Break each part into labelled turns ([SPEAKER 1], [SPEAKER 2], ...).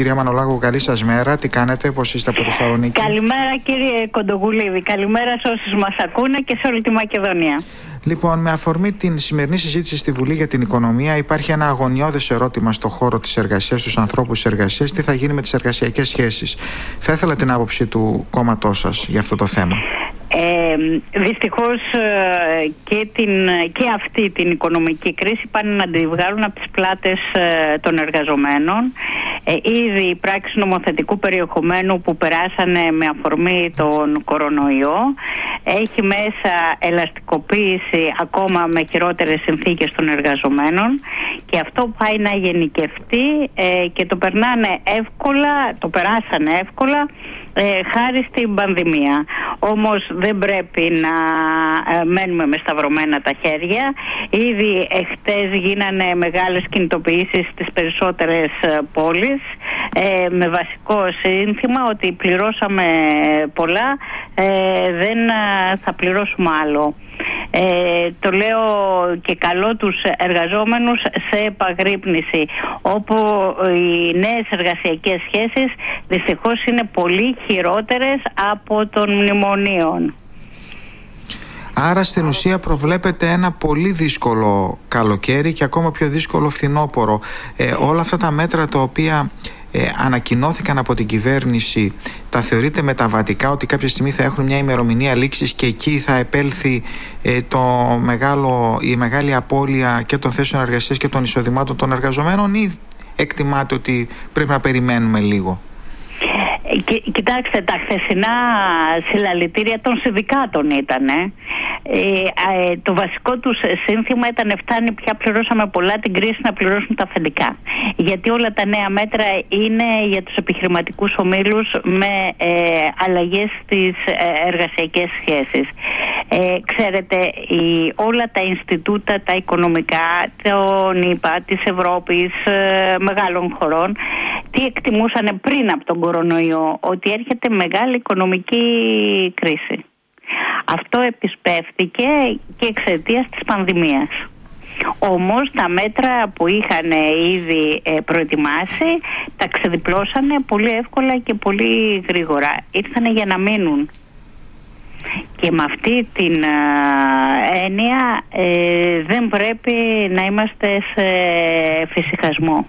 [SPEAKER 1] Κυρία Μανολάγου, καλή σας μέρα. Τι κάνετε, πώς είστε από Θεσσαλονίκη;
[SPEAKER 2] Καλημέρα, κύριε Κοντογουλίδη. Καλημέρα σε όσους μας ακούνε και σε όλη τη Μακεδονία.
[SPEAKER 1] Λοιπόν, με αφορμή την σημερινή συζήτηση στη Βουλή για την οικονομία, υπάρχει ένα αγωνιώδες ερώτημα στο χώρο της εργασίας, στους ανθρώπους της εργασίας, τι θα γίνει με τις εργασιακές σχέσεις; Θα ήθελα την άποψη του κόμματός σας για αυτό το θέμα.
[SPEAKER 2] Ε, δυστυχώς ε, και, την, και αυτή την οικονομική κρίση πάνε να τη βγάλουν από τις πλάτες ε, των εργαζομένων. Ε, ήδη οι πράξεις νομοθετικού περιεχομένου που περάσανε με αφορμή τον κορονοϊό έχει μέσα ελαστικοποίηση ακόμα με χειρότερες συνθήκες των εργαζομένων και αυτό πάει να γενικευτεί και το περνάνε εύκολα, το περάσανε εύκολα χάρη στην πανδημία. Όμως δεν πρέπει να ε, μένουμε με σταυρωμένα τα χέρια. Ήδη εχθές γίνανε μεγάλες κινητοποιήσεις στις περισσότερες ε, πόλεις ε, με βασικό σύνθημα ότι πληρώσαμε πολλά, δεν θα πληρώσουμε άλλο. Ε, το λέω και καλό τους εργαζόμενους σε επαγρύπνηση όπου οι νέες εργασιακές σχέσεις δυστυχώς είναι πολύ χειρότερες από των μνημονίων.
[SPEAKER 1] Άρα στην ουσία προβλέπεται ένα πολύ δύσκολο καλοκαίρι και ακόμα πιο δύσκολο φθινόπωρο. Ε, όλα αυτά τα μέτρα τα οποία ε, ανακοινώθηκαν από την κυβέρνηση τα θεωρείτε μεταβατικά ότι κάποια στιγμή θα έχουν μια ημερομηνία λήξης και εκεί θα επέλθει ε, το μεγάλο, η μεγάλη απώλεια και των θέσεων εργασίας και των εισοδημάτων των εργαζομένων ή εκτιμάτε ότι πρέπει να περιμένουμε λίγο;
[SPEAKER 2] Ε, κοιτάξτε, τα χθεσινά συλλαλητήρια των συνδικάτων ήταν. Ε, ε, το βασικό τους σύνθημα ήταν φτάνει πια πληρώσαμε πολλά την κρίση να πληρώσουν τα αφεντικά. Γιατί όλα τα νέα μέτρα είναι για τους επιχειρηματικούς ομίλους με ε, αλλαγές στις ε, εργασιακές σχέσεις. Ε, ξέρετε, η, όλα τα Ινστιτούτα, τα οικονομικά, τον ΙΠΑ, της Ευρώπης, ε, μεγάλων χωρών, τι εκτιμούσαν πριν από τον κορονοϊό, ότι έρχεται μεγάλη οικονομική κρίση. Αυτό επισπεύθηκε και εξαιτίας της πανδημίας. Όμως τα μέτρα που είχαν ήδη ε, προετοιμάσει τα ξεδιπλώσανε πολύ εύκολα και πολύ γρήγορα. Ήρθανε για να μείνουν. Και με αυτή την έννοια ε, δεν πρέπει να είμαστε σε φυσικασμό.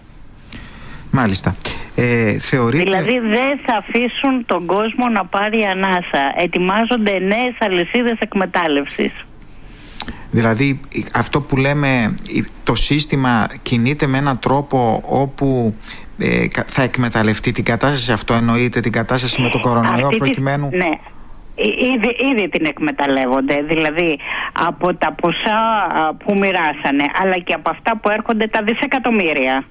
[SPEAKER 1] Μάλιστα. Ε, θεωρείτε...
[SPEAKER 2] Δηλαδή δεν θα αφήσουν τον κόσμο να πάρει ανάσα. Ετοιμάζονται νέες αλυσίδες εκμετάλλευσης.
[SPEAKER 1] Δηλαδή αυτό που λέμε το σύστημα κινείται με έναν τρόπο όπου ε, θα εκμεταλλευτεί την κατάσταση αυτό εννοείται την κατάσταση με το κορονοϊό προκειμένου...
[SPEAKER 2] Ναι. Ήδη, ήδη την εκμεταλλεύονται, δηλαδή από τα ποσά που μοιράσανε, αλλά και από αυτά που έρχονται τα δισεκατομμύρια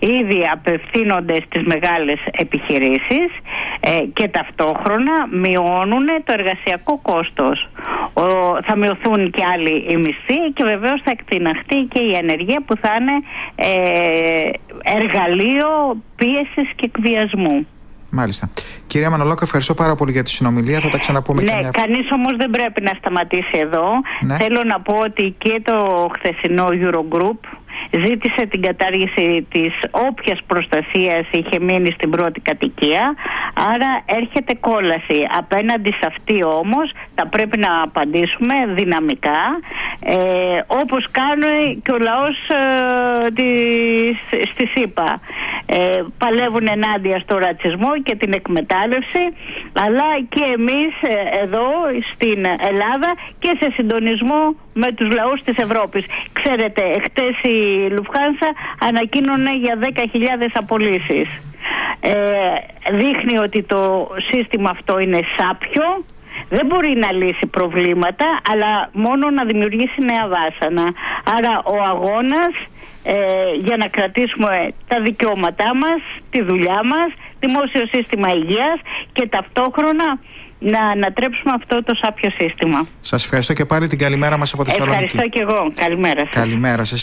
[SPEAKER 2] ήδη απευθύνονται στις μεγάλες επιχειρήσεις ε, και ταυτόχρονα μειώνουν το εργασιακό κόστος. Ο, θα μειωθούν και άλλοι οι μισθοί και βεβαίως θα εκτιναχτεί και η ανεργία που θα είναι ε, εργαλείο πίεσης και εκβιασμού.
[SPEAKER 1] Μάλιστα. Κυρία Μανολόκα, ευχαριστώ πάρα πολύ για τη συνομιλία. Θα τα ξαναπούμε
[SPEAKER 2] ναι,
[SPEAKER 1] και μια
[SPEAKER 2] Κανείς όμως δεν πρέπει να σταματήσει εδώ. Ναι. Θέλω να πω ότι και το χθεσινό Eurogroup ζήτησε την κατάργηση της όποιας προστασίας είχε μείνει στην πρώτη κατοικία άρα έρχεται κόλαση. Απέναντι σε αυτή όμως θα πρέπει να απαντήσουμε δυναμικά. Ε, όπως κάνει και ο λαός ε, της, στη ΣΥΠΑ ε, παλεύουν ενάντια στο ρατσισμό και την εκμετάλλευση αλλά και εμείς ε, εδώ στην Ελλάδα και σε συντονισμό με τους λαούς της Ευρώπης. Ξέρετε, χτες η Λουφχάνσα ανακοίνωνε για 10.000 απολύσεις. Ε, δείχνει ότι το σύστημα αυτό είναι σάπιο, δεν μπορεί να λύσει προβλήματα, αλλά μόνο να δημιουργήσει νέα βάσανα. Άρα ο αγώνας ε, για να κρατήσουμε τα δικαιώματά μας, τη δουλειά μας, δημόσιο σύστημα υγείας και ταυτόχρονα να ανατρέψουμε αυτό το σάπιο σύστημα.
[SPEAKER 1] Σας ευχαριστώ και πάλι την καλημέρα μας από Θεσσαλονίκη.
[SPEAKER 2] Ευχαριστώ και εγώ. Καλημέρα σας.
[SPEAKER 1] Καλημέρα σας.